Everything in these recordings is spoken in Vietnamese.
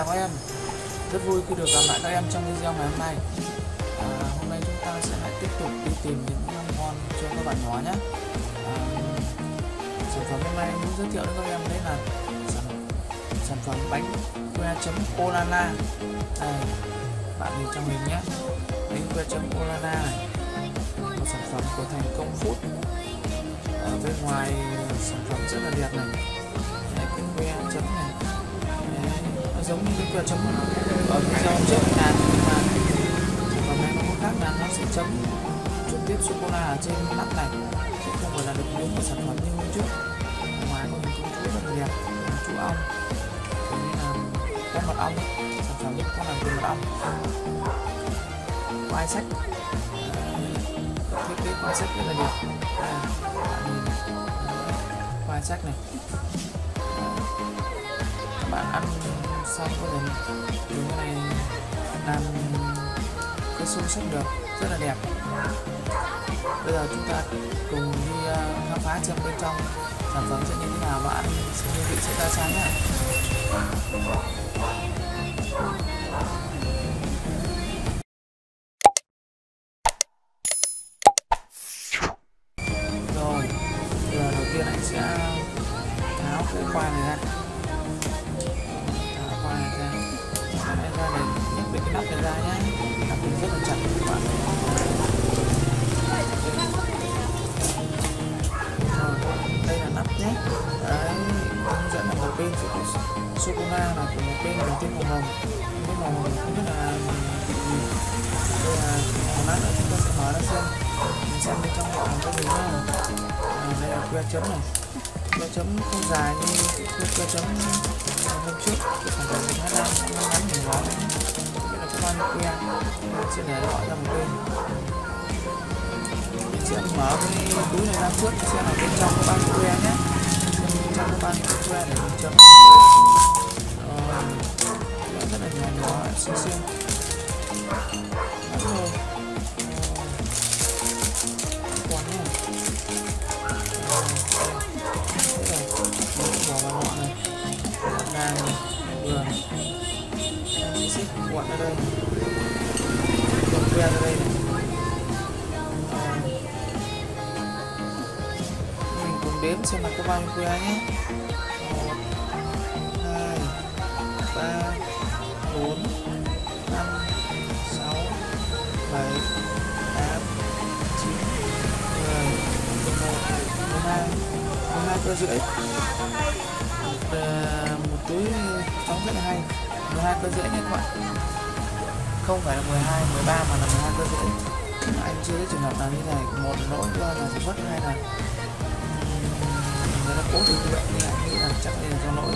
chào các em. Rất vui khi được gặp lại các em trong video ngày hôm nay. À, Hôm nay chúng ta sẽ lại tiếp tục đi tìm những món ngon cho các bạn nhỏ nhé. À, Sản phẩm hôm nay muốn giới thiệu đến các em đấy là sản, sản phẩm bánh que chấm Olana Đây, bạn nhìn trong hình nhé. Bánh que chấm Olana này Một sản phẩm của thành công food. Ở bên ngoài sản phẩm rất là đẹp này. Đấy, cái que chấm này giống như cái que chấm ở video trước là nhưng mà còn phẩm này nó có khác là nó sẽ chấm trực tiếp sô cô la ở trên nắp này. Chứ không phải là được đúng của sản phẩm như hôm trước. Ngoài có hình công chúa rất là đẹp chú ong cũng như là con mật ong sản phẩm có làm từ mật ong. Quai sách. Ờ, Thiết kế quai sách rất là đẹp. À, quai sách này. Sao có thể dùng cái này làm cái xung sách được, rất là đẹp. Bây giờ chúng ta cùng đi ờ, khám phá xem bên trong sản phẩm sẽ như thế nào. Và ăn hương vị sẽ ra sao nhé rồi giờ đầu tiên anh sẽ tháo cái khoai này ra. Ra này ra để nhấc được cái nắp này ra nhé nắp này rất là chặt các bạn đây là nắp nhé đấy hướng dẫn là một bên sô cô la là của một bên đầu tiên màu hồng cái màu hồng không biết là đây là một lát nữa chúng ta sẽ mở ra xem mình xem bên trong có gì nhá đây là que chấm này. Que chấm không dài như que chấm hôm trước cái sản phẩm của Thái Lan nó ngắn hình nó nghĩa là có bao nhiêu que mình sẽ để loại ra một bên. Mình sẽ mở cái túi này ra trước xem là bên trong có bao nhiêu que nhé. Xem bên trong có bao nhiêu que để mình chấm rồi. Rất là nhỏ nhỏ, xinh xinh. Đúng rồi hàng vườn xích quặn ra đây còn que ra đây mình cùng đếm xem là có bao nhiêu que nhé một hai ba bốn năm sáu bảy tám chín mười mười một mười hai mười hai cơ rưỡi Ờ, một, túi phóng rất là hay. 12 cơ rưỡi nha các bạn. Không phải là 12 13 mà là 12 cơ rưỡi anh chưa thấy trường hợp nào như này. Một lỗi do là sản xuất hay là người ta cố tình lượng nên anh nghĩ là chắc đây là do lỗi.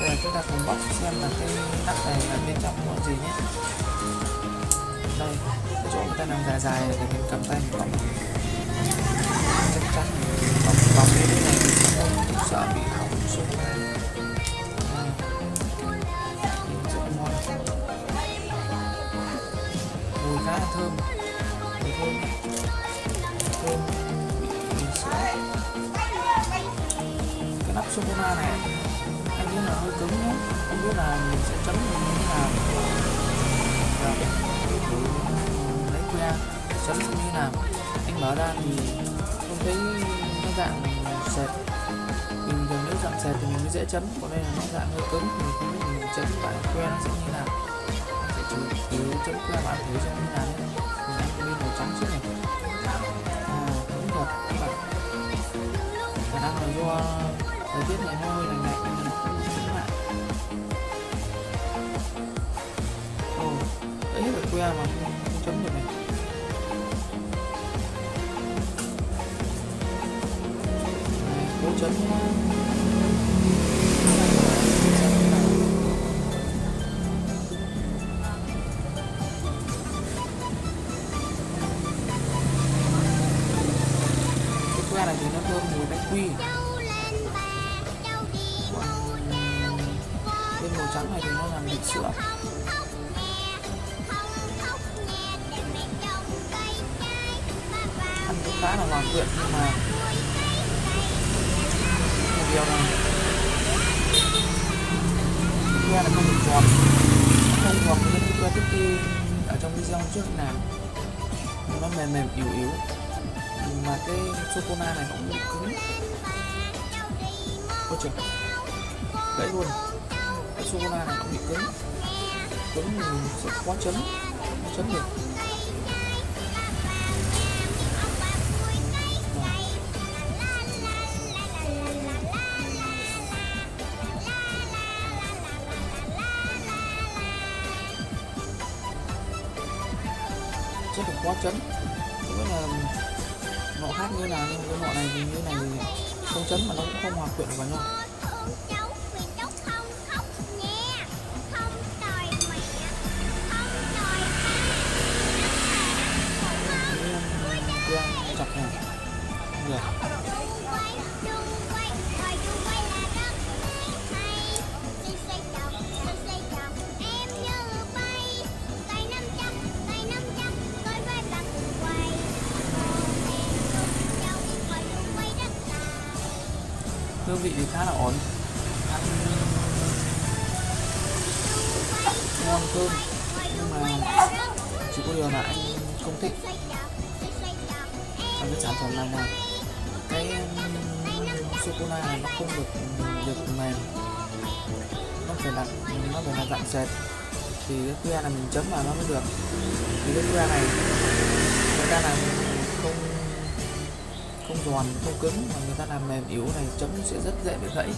Bây giờ chúng ta cùng bóc xem là cái nắp này là bên trong có gì nhé. Đây cái chỗ người ta làm dài dài để mình cầm tay mình bóc. Chắc chắn bóc bóc cái này mình không sợ bị hỏng mùi khá là thơm mùi thơm thơm vị sữa cái nắp sô cô la này anh nghĩ là hơi cứng nhé không biết là mình sẽ chấm như thế nào rồi thử lấy que chấm như thế nào anh mở ra thì không thấy nó dạng sệt dễ chấm. Còn đây là nó dạng hơi cứng thì không biết mình chấm lại que nó sẽ như nào. Sẽ chủ yếu chấm que bạn thử xem như nào nhé mình ăn cái màu trắng trước này. À đúng thật các bạn khả năng là do thời tiết này hơi lạnh lạnh nên không chấn lại ồ đấy là que mà không, không chấm được này. Cố chấm sữa ăn cũng khá là hoàn thiện nhưng mà một điều là que là không được giòn. Không giòn như cái que tiếp đi ở trong video trước nào nó mềm mềm, yếu yếu. Mà cái sô cô la này nó cũng cứng ôi trời. Gãy luôn sô cô la này nó bị cứng. Cứng thì sẽ quá chấn. Chấn được rất là quá chấn. Không biết là nọ khác như nào nhưng cái nọ này thì như này thì không chấn mà nó cũng không hòa quyện vào nhau. Hương vị thì khá là ổn. Ăn ờ, ngon cơm nhưng mà chỉ có điều là anh không thích. Ăn cái sản phẩm này là cái sô cô la này nó không được được mềm nó phải là, nó phải là dạng sệt thì cái que này mình chấm vào nó mới được. Thì cái que này, người ta làm không không giòn, không cứng mà người ta làm mềm yếu này chấm sẽ rất dễ bị gãy.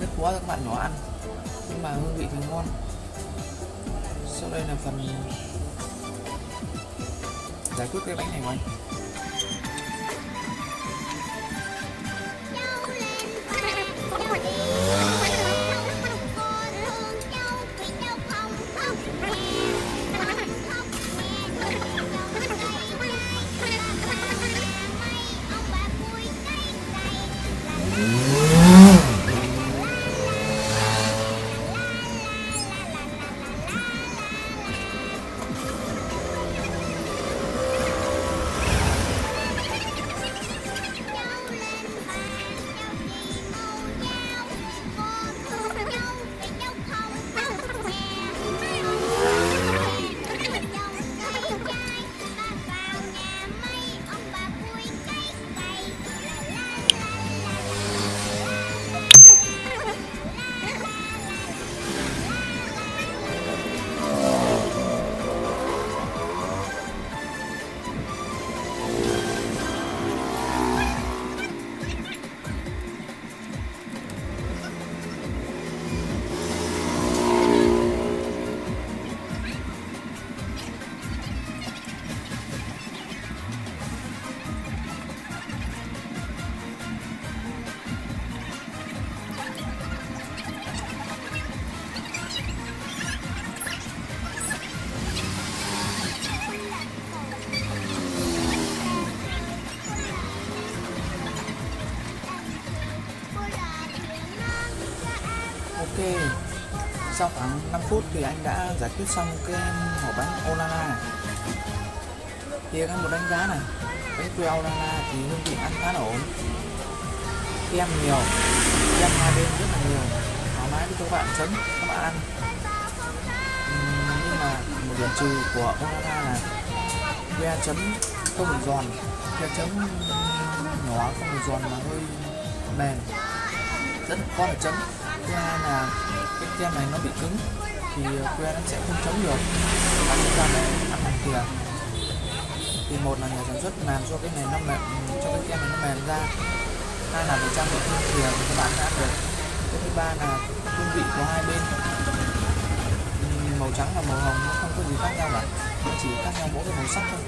Rất khó cho các bạn nhỏ ăn. Nhưng mà hương vị thì ngon. Sau đây là phần giải quyết cái bánh này của anh. Ok. Sau khoảng 5 phút thì anh đã giải quyết xong cái hộp bánh Olala. Này thì anh một đánh giá này bánh quy Olala thì hương vị ăn khá là ổn. Kem nhiều, kem hai bên rất là nhiều. Thoải mái với các bạn chấm, các bạn ăn. Nhưng mà một điểm trừ của Olala là que chấm không được giòn. Que chấm nhỏ không được giòn mà hơi mềm. Rất khó để chấm thứ hai là cái kem này nó bị cứng, thì ờ, que nó sẽ không chống được. Và chúng ta phải ăn bằng thìa. Thì một là nhà sản xuất làm cho cái này nó mềm ừ, cho cái kem này nó mềm ra. Hai là phải trang bị thêm thìa thì các bạn sẽ ăn được. Cái thứ ba là hương vị của hai bên. Ừ, màu trắng và màu hồng nó không có gì khác nhau cả. Nó chỉ khác nhau mỗi cái màu sắc thôi.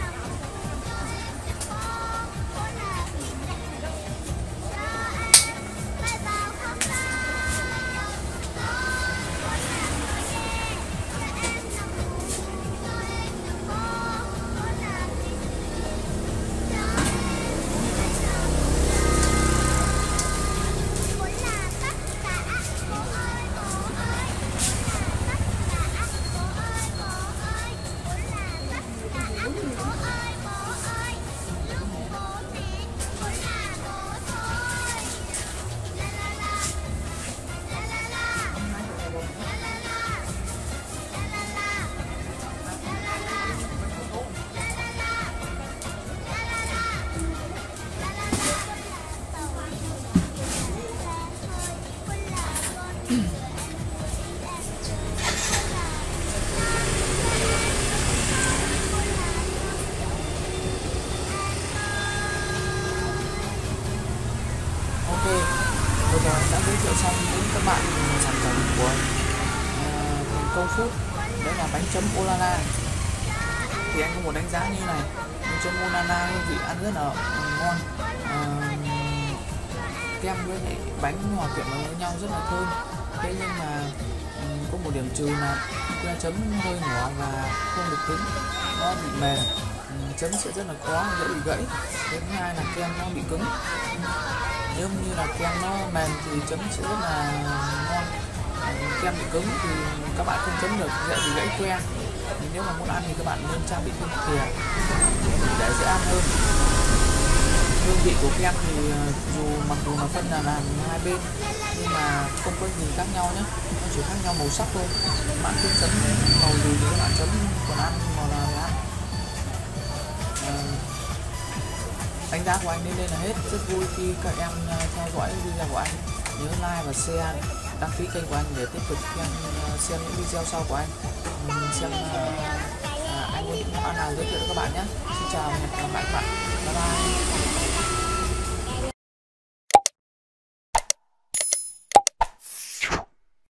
Olana thì anh có một đánh giá như này. Bánh chấm Olana hương vị ăn rất là ngon. Ờ, kem với lại bánh hòa quyện với nhau rất là thơm. Thế nhưng mà ừ, có một điểm trừ là que chấm hơi nhỏ và không được cứng. Nó bị mềm. Ừ, chấm sẽ rất là khó dễ bị gãy. Thứ hai là kem nó bị cứng. Nếu như là kem nó mềm thì chấm sẽ rất là kem bị cứng thì các bạn không chấm được, dễ bị gãy que. Nhưng nếu mà muốn ăn thì các bạn nên trang bị thêm thìa. Để dễ ăn hơn. Hương vị của kem thì ờ, dù mặc dù là phân là làm hai bên, nhưng mà không có gì khác nhau nhé. Nó chỉ khác nhau màu sắc thôi. Bạn thích chấm màu gì thì các bạn chấm còn ăn màu nào thì ăn. Ờ, đánh giá của anh đến đây là hết. Rất vui khi các em ờ, theo dõi video của anh. Nhớ like và share đăng ký kênh của anh để tiếp tục xem ờ, xem những video sau của anh. Xem uh, anh có những món ăn nào giới thiệu cho các bạn nhé. Xin chào và hẹn gặp lại các bạn. Bye bye.